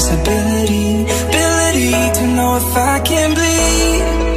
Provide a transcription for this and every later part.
possibility Ability to know if I can bleed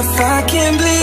if I can bleed.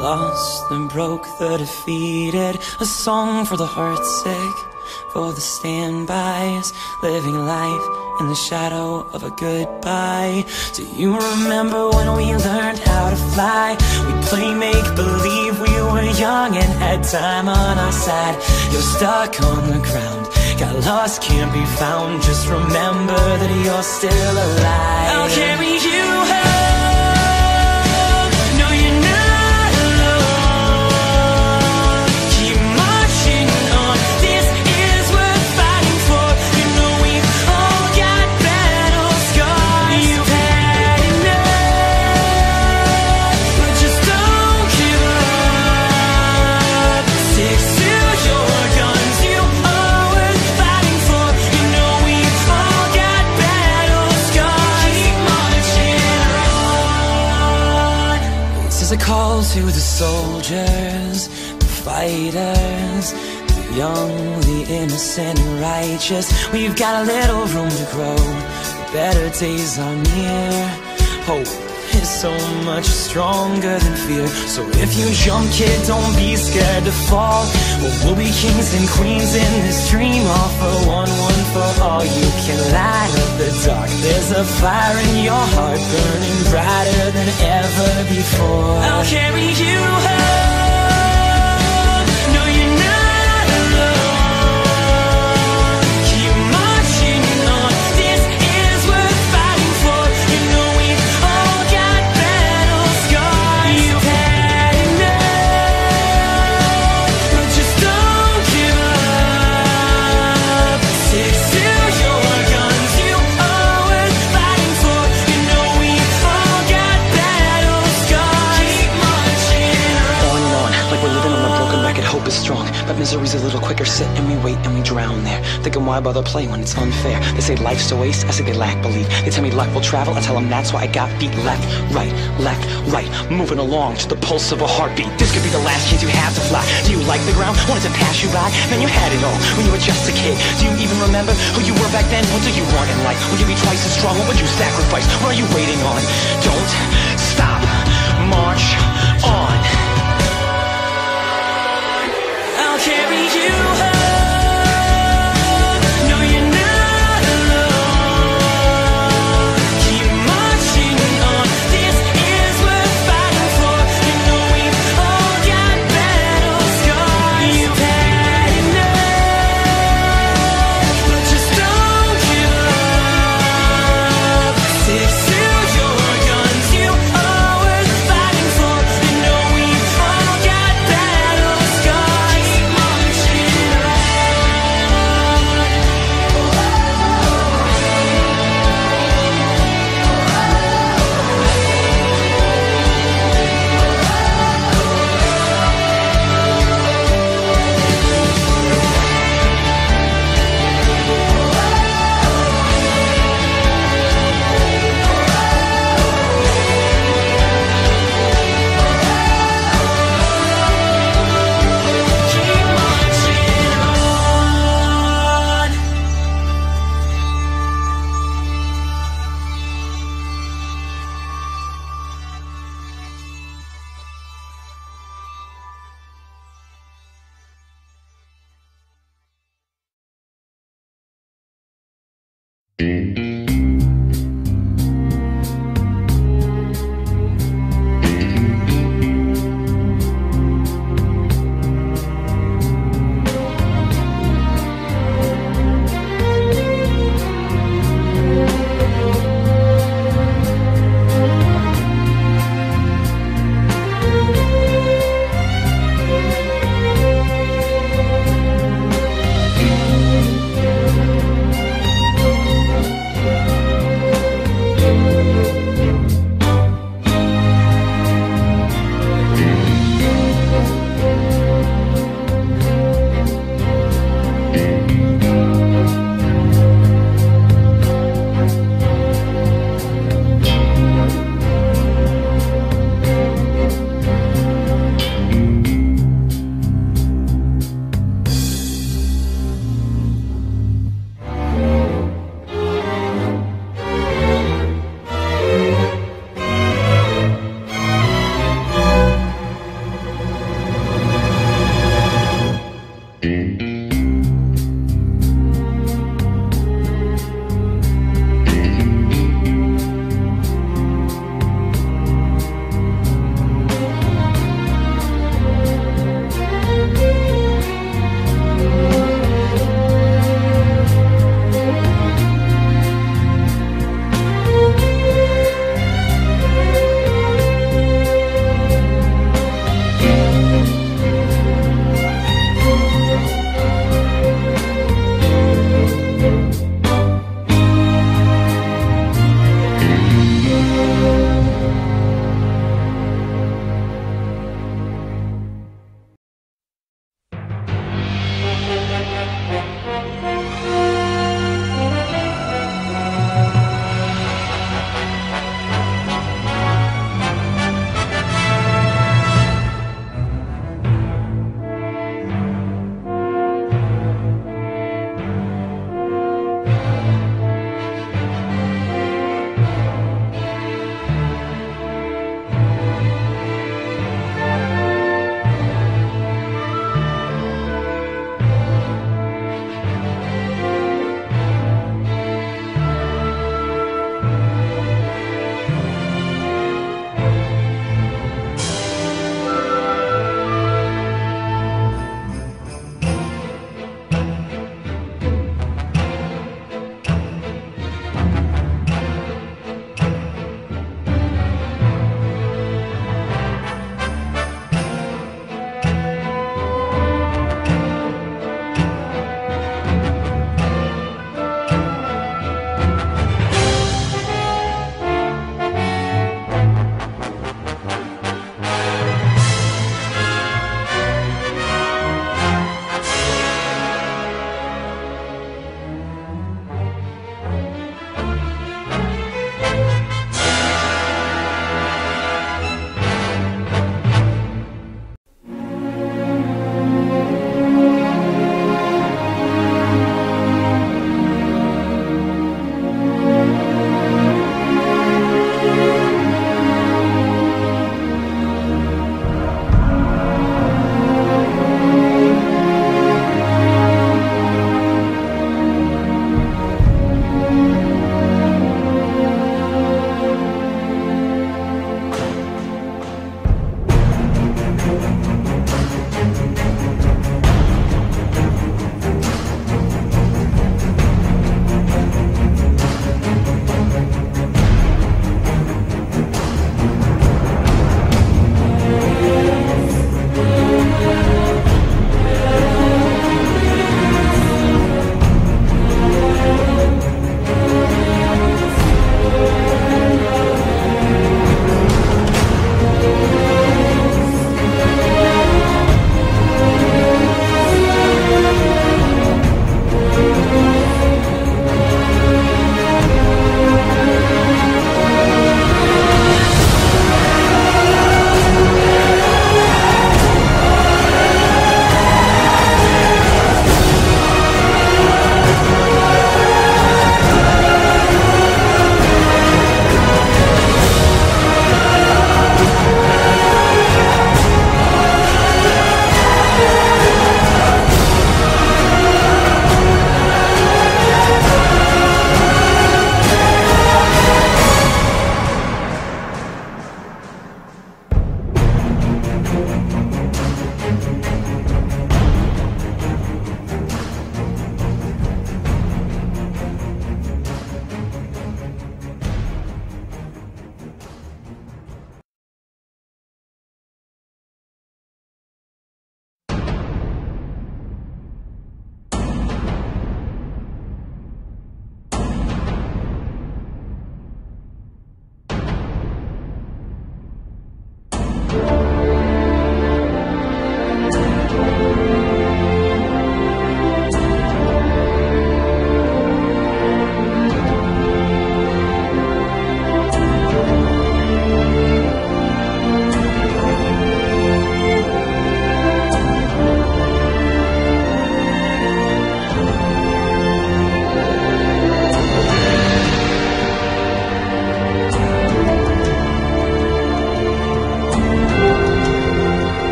Lost, and broke, the defeated. A song for the heartsick, for the standbys, living life in the shadow of a goodbye. Do you remember when we learned how to fly? We play make believe we were young and had time on our side. You're stuck on the ground. Got lost, can't be found. Just remember that you're still alive. I'll carry you home. To the soldiers, the fighters, the young, the innocent and righteous. We've got a little room to grow. Better days are near. Hope so much stronger than fear. So if you jump kid, don't be scared to fall. Well, be kings and queens in this dream. All for one, one for all. You can light up the dark. There's a fire in your heart Burning brighter than ever before. I'll carry you home Thinking why bother play when it's unfair They say life's a waste, I say they lack belief They tell me luck will travel, I tell them that's why I got feet left, right, left, right Moving along to the pulse of a heartbeat This could be the last chance you have to fly Do you like the ground? Wanted to pass you by? Man, you had it all when you were just a kid Do you even remember who you were back then? What do you want in life? Will you be twice as strong? What would you sacrifice? What are you waiting on? Don't stop, march on Mm-hmm.